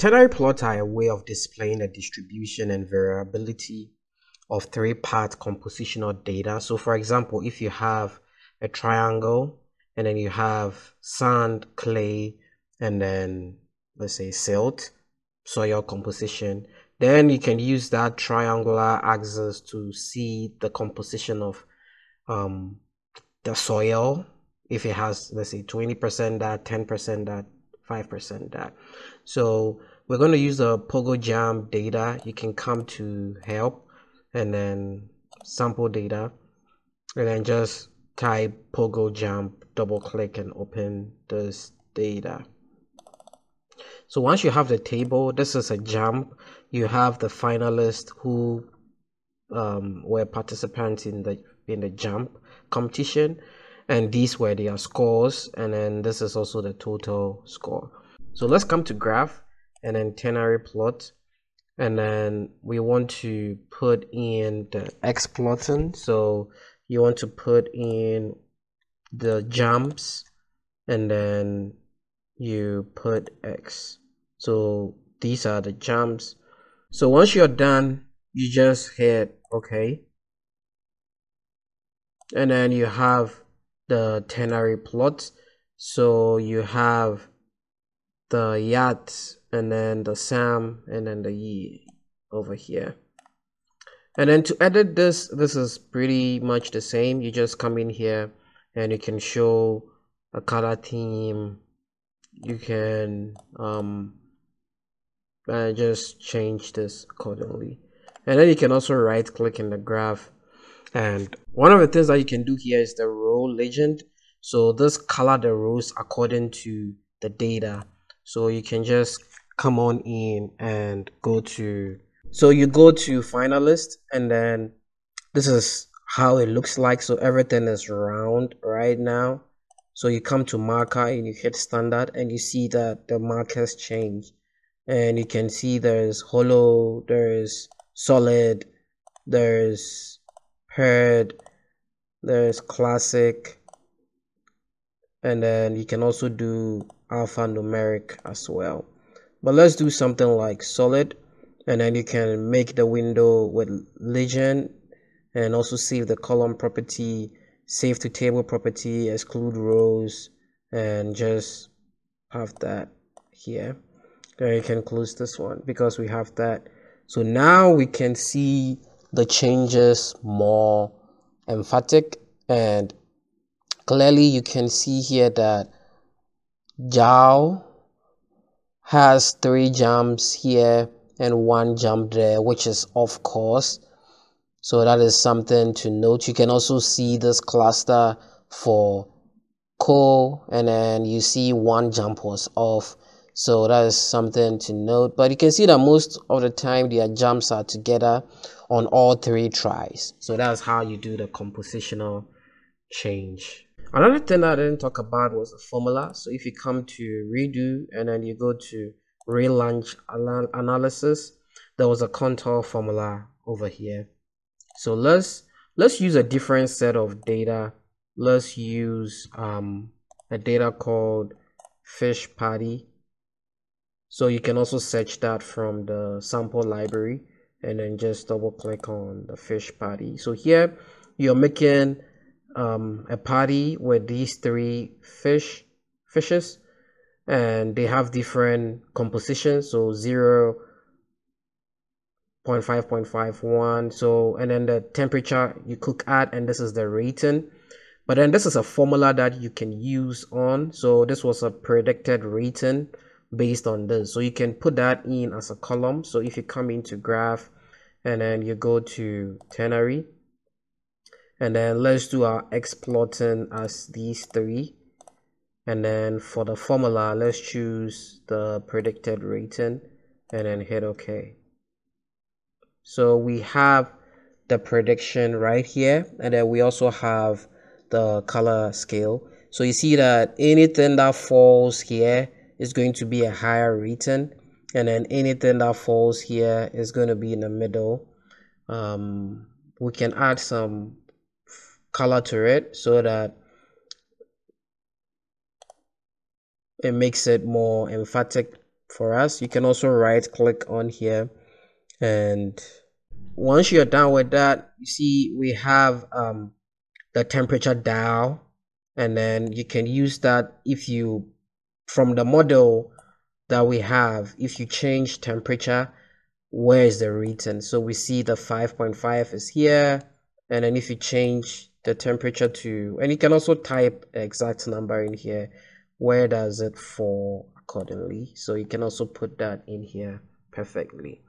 ternary plots are a way of displaying the distribution and variability of three-part compositional data. So for example, if you have a triangle and then you have sand, clay, and then let's say silt, soil composition, then you can use that triangular axis to see the composition of um, the soil if it has let's say 20% that 10% that 5% that. So we're going to use the PogoJam data. You can come to help and then sample data and then just type PogoJam double click and open this data. So once you have the table this is a jump you have the finalists who um, were participants in the in the jump competition and these were their scores and then this is also the total score. So let's come to graph and then ternary plot and then we want to put in the x plotting. So you want to put in the jumps and then you put x. So these are the jumps. So once you're done you just hit okay. And then you have the ternary plot so you have the yacht and then the sam and then the yi over here. And then to edit this this is pretty much the same. You just come in here and you can show a color theme. You can um and just change this accordingly. And then you can also right click in the graph and one of the things that you can do here is the row legend. So this color the rows according to the data. So you can just come on in and go to so you go to finalist and then this is how it looks like. So everything is round right now. So you come to marker and you hit standard and you see that the markers change. And you can see there's hollow there's solid there's paired there's classic and then you can also do alphanumeric as well. But let's do something like solid and then you can make the window with legend and also save the column property save to table property exclude rows and just have that here. Then you can close this one because we have that. So now we can see the changes more emphatic and clearly you can see here that Zhao has three jumps here and one jump there which is of course. So that is something to note. You can also see this cluster for Ko and then you see one jump was off so that is something to note. But you can see that most of the time their jumps are together on all three tries. So that's how you do the compositional change. Another thing i didn't talk about was the formula. So if you come to redo and then you go to relaunch analysis there was a contour formula over here. So let's let's use a different set of data. Let's use um, a data called fish patty so you can also search that from the sample library and then just double click on the fish patty so here you're making um, a patty with these three fish fishes and they have different compositions. So 0 0.5.51 so and then the temperature you cook at and this is the rating. But then this is a formula that you can use on. So this was a predicted rating based on this. So you can put that in as a column. So if you come into graph and then you go to ternary and then let's do our x plotting as these three. And then for the formula let's choose the predicted rating and then hit ok. So we have the prediction right here. And then we also have the color scale. So you see that anything that falls here is going to be a higher rating and then anything that falls here is going to be in the middle. Um, we can add some color to it so that it makes it more emphatic for us. You can also right click on here. And once you're done with that you see we have um, the temperature dial. And then you can use that if you from the model that we have if you change temperature where is the return so we see the 5.5 is here and then if you change the temperature to and you can also type exact number in here where does it fall accordingly? So you can also put that in here perfectly